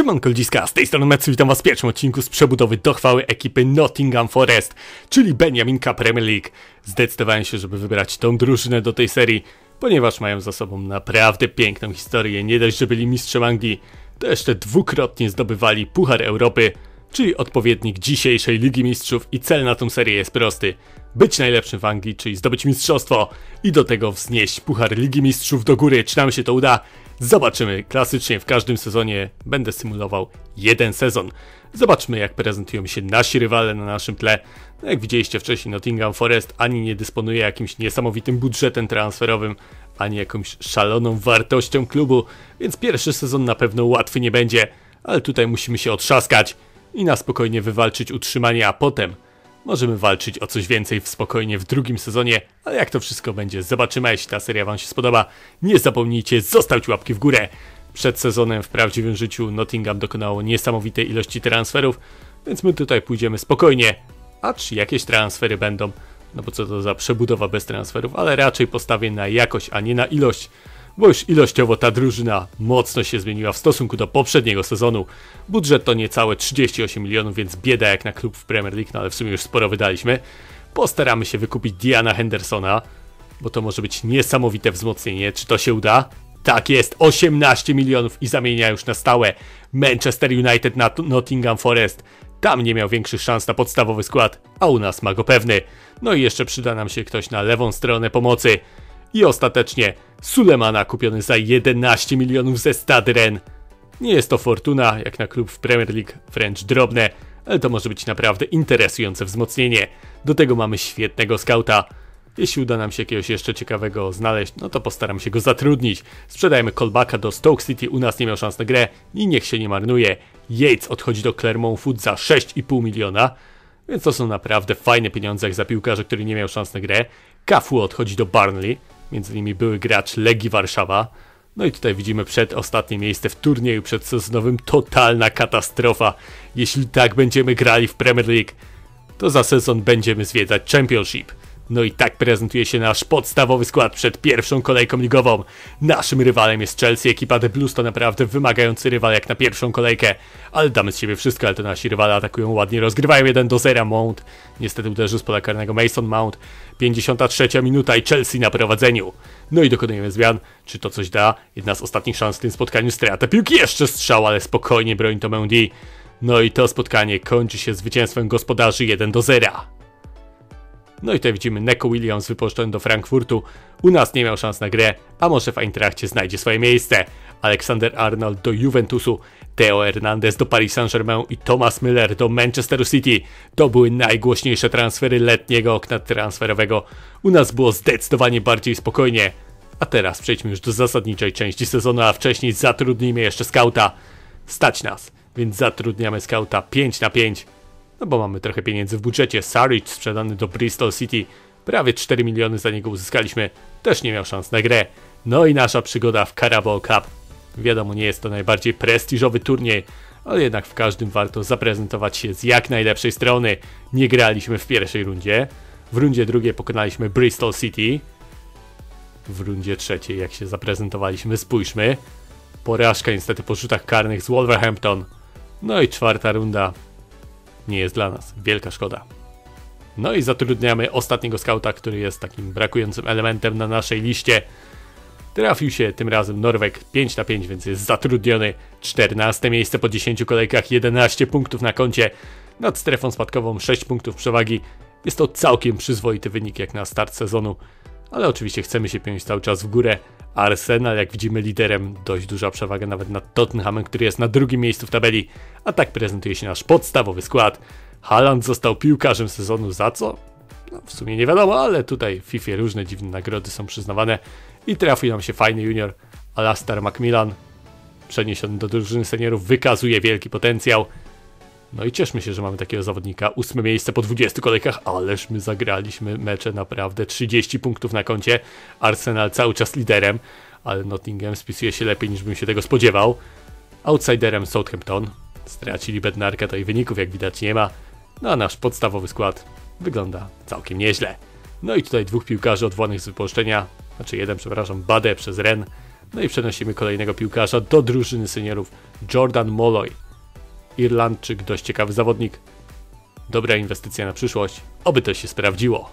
Siemanko ludziska, z tej strony Metsu, witam was w pierwszym odcinku z przebudowy do chwały ekipy Nottingham Forest, czyli Benjaminka Premier League. Zdecydowałem się, żeby wybrać tą drużynę do tej serii, ponieważ mają za sobą naprawdę piękną historię. Nie dość, że byli mistrzem Anglii, to jeszcze dwukrotnie zdobywali Puchar Europy, czyli odpowiednik dzisiejszej Ligi Mistrzów i cel na tą serię jest prosty. Być najlepszym w Anglii, czyli zdobyć mistrzostwo i do tego wznieść Puchar Ligi Mistrzów do góry. Czy nam się to uda? Zobaczymy. Klasycznie w każdym sezonie będę symulował jeden sezon. Zobaczmy jak prezentują się nasi rywale na naszym tle. No jak widzieliście wcześniej, Nottingham Forest ani nie dysponuje jakimś niesamowitym budżetem transferowym, ani jakąś szaloną wartością klubu, więc pierwszy sezon na pewno łatwy nie będzie, ale tutaj musimy się otrzaskać i na spokojnie wywalczyć utrzymanie, a potem możemy walczyć o coś więcej w spokojnie w drugim sezonie, ale jak to wszystko będzie, zobaczymy, jeśli ta seria wam się spodoba. Nie zapomnijcie zostawić łapki w górę. Przed sezonem w prawdziwym życiu Nottingham dokonało niesamowitej ilości transferów, więc my tutaj pójdziemy spokojnie. A czy jakieś transfery będą? No bo co to za przebudowa bez transferów, ale raczej postawię na jakość, a nie na ilość bo już ilościowo ta drużyna mocno się zmieniła w stosunku do poprzedniego sezonu. Budżet to niecałe 38 milionów, więc bieda jak na klub w Premier League, no ale w sumie już sporo wydaliśmy. Postaramy się wykupić Diana Hendersona, bo to może być niesamowite wzmocnienie. Czy to się uda? Tak jest, 18 milionów i zamienia już na stałe Manchester United na Nottingham Forest. Tam nie miał większych szans na podstawowy skład, a u nas ma go pewny. No i jeszcze przyda nam się ktoś na lewą stronę pomocy. I ostatecznie Sulemana kupiony za 11 milionów ze Stade Rennes. Nie jest to fortuna, jak na klub w Premier League, wręcz drobne, ale to może być naprawdę interesujące wzmocnienie. Do tego mamy świetnego skauta. Jeśli uda nam się jakiegoś jeszcze ciekawego znaleźć, no to postaram się go zatrudnić. Sprzedajemy callbacka do Stoke City, u nas nie miał szans na grę i niech się nie marnuje. Yates odchodzi do Clermont Foot za 6,5 miliona, więc to są naprawdę fajne pieniądze jak za piłkarza, który nie miał szans na grę. Cafu odchodzi do Barnley, między innymi były gracz Legii Warszawa. No i tutaj widzimy przedostatnie miejsce w turnieju przedsezonowym. Totalna katastrofa. Jeśli tak będziemy grali w Premier League, to za sezon będziemy zwiedzać Championship. No i tak prezentuje się nasz podstawowy skład przed pierwszą kolejką ligową. Naszym rywalem jest Chelsea, ekipa The Blues to naprawdę wymagający rywal jak na pierwszą kolejkę, ale damy z siebie wszystko, ale to nasi rywale atakują ładnie, rozgrywają 1 do 0 Mount, niestety uderzył z pola karnego Mason Mount, 53 minuta i Chelsea na prowadzeniu. No i dokonujemy zmian, czy to coś da? Jedna z ostatnich szans w tym spotkaniu strata piłki, jeszcze strzał, ale spokojnie broń to Mendy. No i to spotkanie kończy się zwycięstwem gospodarzy 1 do 0. No i tutaj widzimy Neko Williams wypuszczony do Frankfurtu. U nas nie miał szans na grę, a może w Eintrachcie znajdzie swoje miejsce. Alexander Arnold do Juventusu, Theo Hernandez do Paris Saint-Germain i Thomas Müller do Manchester City. To były najgłośniejsze transfery letniego okna transferowego. U nas było zdecydowanie bardziej spokojnie. A teraz przejdźmy już do zasadniczej części sezonu, a wcześniej zatrudnijmy jeszcze skauta. Stać nas, więc zatrudniamy skauta 5 na 5 no bo mamy trochę pieniędzy w budżecie. Saric sprzedany do Bristol City, prawie 4 miliony za niego uzyskaliśmy, też nie miał szans na grę. No i nasza przygoda w Carabao Cup. Wiadomo, nie jest to najbardziej prestiżowy turniej, ale jednak w każdym warto zaprezentować się z jak najlepszej strony. Nie graliśmy w pierwszej rundzie, w rundzie drugiej pokonaliśmy Bristol City, w rundzie trzeciej jak się zaprezentowaliśmy, spójrzmy. Porażka niestety po rzutach karnych z Wolverhampton. No i czwarta runda nie jest dla nas. Wielka szkoda. No i zatrudniamy ostatniego skauta, który jest takim brakującym elementem na naszej liście. Trafił się tym razem Norweg 5 na 5, więc jest zatrudniony. 14 miejsce po 10 kolejkach, 11 punktów na koncie. Nad strefą spadkową 6 punktów przewagi. Jest to całkiem przyzwoity wynik jak na start sezonu, ale oczywiście chcemy się piąć cały czas w górę. Arsenal, jak widzimy, liderem, dość duża przewaga nawet nad Tottenhamem, który jest na drugim miejscu w tabeli, a tak prezentuje się nasz podstawowy skład. Haaland został piłkarzem sezonu za co? No, w sumie nie wiadomo, ale tutaj w FIFA różne dziwne nagrody są przyznawane i trafił nam się fajny junior Alastair Macmillan, przeniesiony do drużyny seniorów, wykazuje wielki potencjał. No i cieszmy się, że mamy takiego zawodnika. Ósme miejsce po 20 kolejkach, ależ my zagraliśmy mecze naprawdę 30 punktów na koncie. Arsenal cały czas liderem, ale Nottingham spisuje się lepiej niż bym się tego spodziewał. Outsiderem Southampton. Stracili bednarkę, to i wyników jak widać nie ma. No a nasz podstawowy skład wygląda całkiem nieźle. No i tutaj dwóch piłkarzy odwołanych z wypuszczenia, znaczy jeden, przepraszam, Bade przez Ren, No i przenosimy kolejnego piłkarza do drużyny seniorów Jordan Molloy. Irlandczyk, dość ciekawy zawodnik. Dobra inwestycja na przyszłość, oby to się sprawdziło.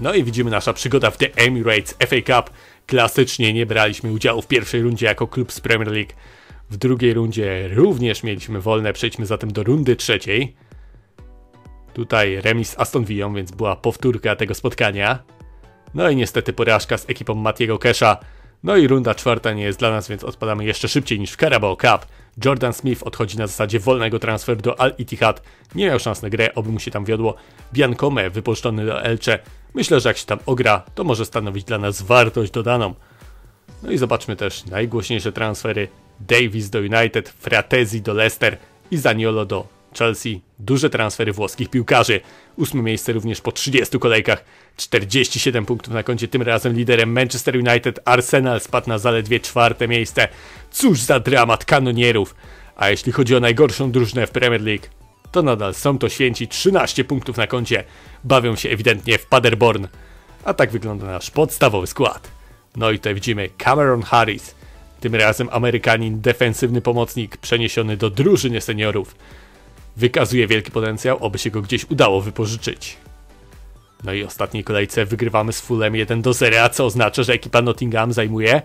No i widzimy nasza przygoda w The Emirates FA Cup. Klasycznie nie braliśmy udziału w pierwszej rundzie jako klub z Premier League. W drugiej rundzie również mieliśmy wolne, przejdźmy zatem do rundy trzeciej. Tutaj remis z Aston Villą, więc była powtórka tego spotkania. No i niestety porażka z ekipą Matiego Kesha. No i runda czwarta nie jest dla nas, więc odpadamy jeszcze szybciej niż w Carabao Cup. Jordan Smith odchodzi na zasadzie wolnego transferu do Al Ittihad. Nie miał szans na grę, oby mu się tam wiodło. Biancome wypuszczony do Elche. Myślę, że jak się tam ogra, to może stanowić dla nas wartość dodaną. No i zobaczmy też najgłośniejsze transfery. Davis do United, Fratezi do Leicester i Zaniolo do Chelsea. Duże transfery włoskich piłkarzy. Ósme miejsce również po 30 kolejkach. 47 punktów na koncie, tym razem liderem Manchester United. Arsenal spadł na zaledwie czwarte miejsce. Cóż za dramat kanonierów. A jeśli chodzi o najgorszą drużynę w Premier League, to nadal są to święci 13 punktów na koncie. Bawią się ewidentnie w Paderborn. A tak wygląda nasz podstawowy skład. No i tutaj widzimy Cameron Harris. Tym razem Amerykanin, defensywny pomocnik przeniesiony do drużyny seniorów. Wykazuje wielki potencjał, oby się go gdzieś udało wypożyczyć. No i ostatniej kolejce wygrywamy z Fulham 1 do 0, co oznacza, że ekipa Nottingham zajmuje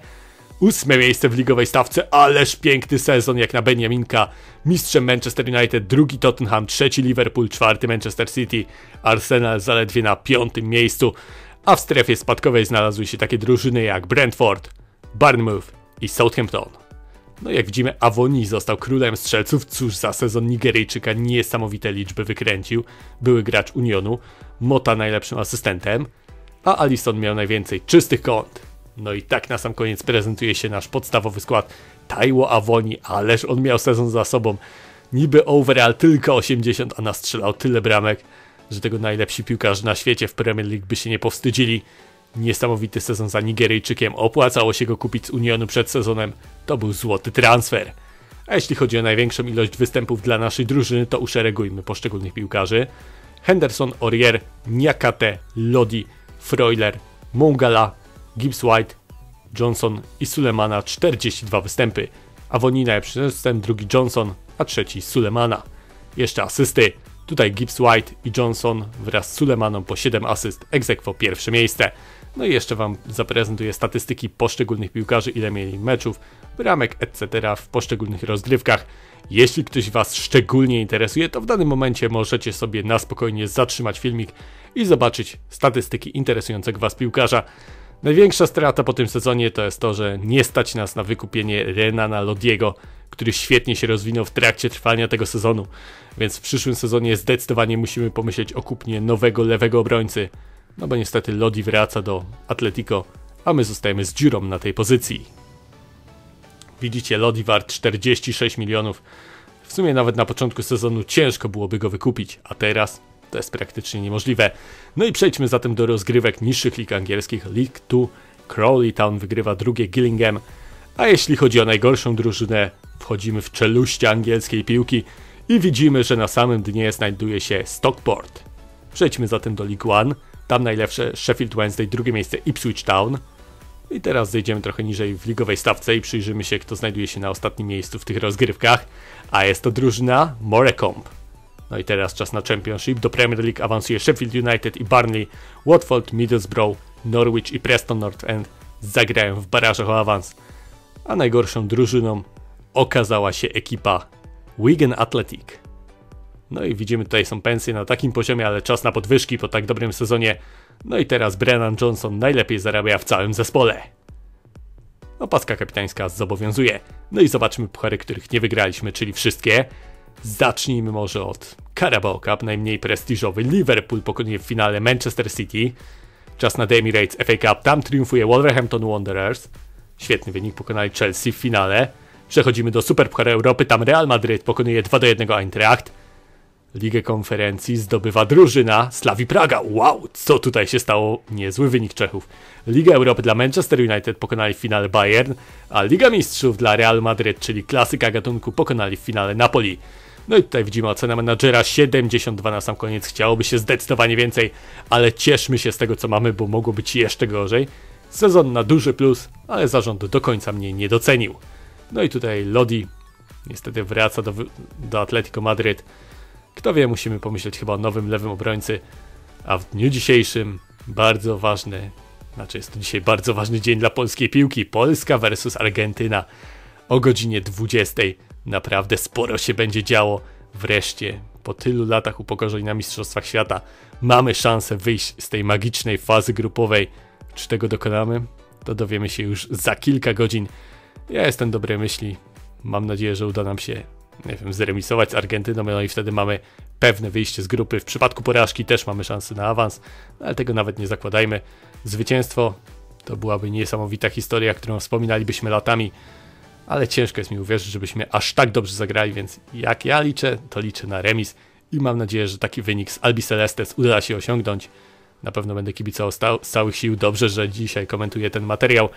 ósme miejsce w ligowej stawce, ależ piękny sezon jak na Benjaminka. Mistrzem Manchester United, drugi Tottenham, trzeci Liverpool, czwarty Manchester City, Arsenal zaledwie na piątym miejscu, a w strefie spadkowej znalazły się takie drużyny jak Brentford, Bournemouth i Southampton. No jak widzimy, Avoni został królem strzelców, cóż za sezon Nigeryjczyka niesamowite liczby wykręcił. Były gracz Unionu, Mota najlepszym asystentem, a Alison miał najwięcej czystych kąt. No i tak na sam koniec prezentuje się nasz podstawowy skład. Taiwo Avoni, ależ on miał sezon za sobą. Niby overall tylko 80, a nastrzelał tyle bramek, że tego najlepsi piłkarze na świecie w Premier League by się nie powstydzili. Niesamowity sezon za Nigeryjczykiem, opłacało się go kupić z Unionu przed sezonem, to był złoty transfer. A jeśli chodzi o największą ilość występów dla naszej drużyny, to uszeregujmy poszczególnych piłkarzy. Henderson, Orier, Niakate, Lodi, Freuler, Mongala, Gibbs White, Johnson i Sulemana 42 występy. Awoni najlepszy występ, drugi Johnson, a trzeci Sulemana. Jeszcze asysty. Tutaj Gibbs White i Johnson wraz z Sulemaną po 7 asyst, egzekwo pierwsze miejsce. No i jeszcze Wam zaprezentuję statystyki poszczególnych piłkarzy, ile mieli meczów, bramek, etc. w poszczególnych rozgrywkach. Jeśli ktoś Was szczególnie interesuje, to w danym momencie możecie sobie na spokojnie zatrzymać filmik i zobaczyć statystyki interesującego Was piłkarza. Największa strata po tym sezonie to jest to, że nie stać nas na wykupienie Renana Lodiego, który świetnie się rozwinął w trakcie trwania tego sezonu, więc w przyszłym sezonie zdecydowanie musimy pomyśleć o kupnie nowego lewego obrońcy. No bo niestety Lodi wraca do Atletico, a my zostajemy z dziurą na tej pozycji. Widzicie, Lodi wart 46 milionów. W sumie nawet na początku sezonu ciężko byłoby go wykupić, a teraz to jest praktycznie niemożliwe. No i przejdźmy zatem do rozgrywek niższych lig angielskich. League 2 Crawley Town wygrywa drugie Gillingham, a jeśli chodzi o najgorszą drużynę, wchodzimy w czeluście angielskiej piłki i widzimy, że na samym dnie znajduje się Stockport. Przejdźmy zatem do League One. Tam najlepsze Sheffield Wednesday, drugie miejsce Ipswich Town. I teraz zejdziemy trochę niżej w ligowej stawce i przyjrzymy się, kto znajduje się na ostatnim miejscu w tych rozgrywkach. A jest to drużyna Morecombe. No i teraz czas na Championship. Do Premier League awansuje Sheffield United i Barnley, Watford, Middlesbrough, Norwich i Preston North End zagrają w barażach o awans. A najgorszą drużyną okazała się ekipa Wigan Athletic. No i widzimy tutaj są pensje na takim poziomie, ale czas na podwyżki po tak dobrym sezonie. No i teraz Brennan Johnson najlepiej zarabia w całym zespole. Opaska kapitańska zobowiązuje. No i zobaczmy puchary, których nie wygraliśmy, czyli wszystkie. Zacznijmy może od Carabao Cup, najmniej prestiżowy. Liverpool pokonuje w finale Manchester City. Czas na The Emirates FA Cup, tam triumfuje Wolverhampton Wanderers. Świetny wynik, pokonali Chelsea w finale. Przechodzimy do Superpucharu Europy, tam Real Madryt pokonuje 2 do 1 Eintracht. Ligę konferencji zdobywa drużyna Slawi Praga. Wow, co tutaj się stało? Niezły wynik Czechów. Liga Europy dla Manchester United pokonali w finale Bayern, a Liga Mistrzów dla Real Madryt, czyli klasyka gatunku, pokonali w finale Napoli. No i tutaj widzimy ocenę menadżera 72 na sam koniec. Chciałoby się zdecydowanie więcej, ale cieszmy się z tego co mamy, bo mogło być jeszcze gorzej. Sezon na duży plus, ale zarząd do końca mnie nie docenił. No i tutaj Lodi niestety wraca do, do Atletico Madryt. Kto wie, musimy pomyśleć chyba o nowym lewym obrońcy. A w dniu dzisiejszym bardzo ważny, znaczy jest to dzisiaj bardzo ważny dzień dla polskiej piłki. Polska versus Argentyna o godzinie 20. Naprawdę sporo się będzie działo. Wreszcie, po tylu latach upokorzeń na Mistrzostwach Świata, mamy szansę wyjść z tej magicznej fazy grupowej. Czy tego dokonamy? To dowiemy się już za kilka godzin. Ja jestem dobrej myśli. Mam nadzieję, że uda nam się, nie wiem, zremisować z Argentyną, no i wtedy mamy pewne wyjście z grupy. W przypadku porażki też mamy szansę na awans, ale tego nawet nie zakładajmy. Zwycięstwo to byłaby niesamowita historia, którą wspominalibyśmy latami ale ciężko jest mi uwierzyć, żebyśmy aż tak dobrze zagrali, więc jak ja liczę, to liczę na remis i mam nadzieję, że taki wynik z Albi Celestes uda się osiągnąć. Na pewno będę kibicował z całych sił. Dobrze, że dzisiaj komentuję ten materiał.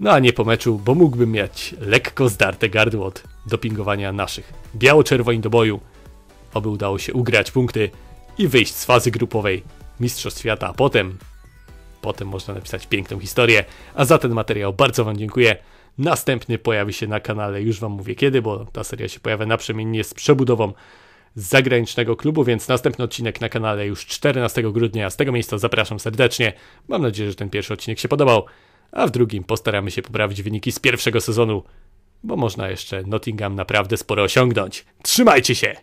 No a nie po meczu, bo mógłbym mieć lekko zdarte gardło od dopingowania naszych biało-czerwoni do boju. Oby udało się ugrać punkty i wyjść z fazy grupowej Mistrzostw Świata, a potem, potem można napisać piękną historię. A za ten materiał bardzo Wam dziękuję. Następny pojawi się na kanale, już Wam mówię kiedy, bo ta seria się pojawia naprzemiennie z przebudową zagranicznego klubu, więc następny odcinek na kanale już 14 grudnia. Z tego miejsca zapraszam serdecznie. Mam nadzieję, że ten pierwszy odcinek się podobał, a w drugim postaramy się poprawić wyniki z pierwszego sezonu, bo można jeszcze Nottingham naprawdę sporo osiągnąć. Trzymajcie się!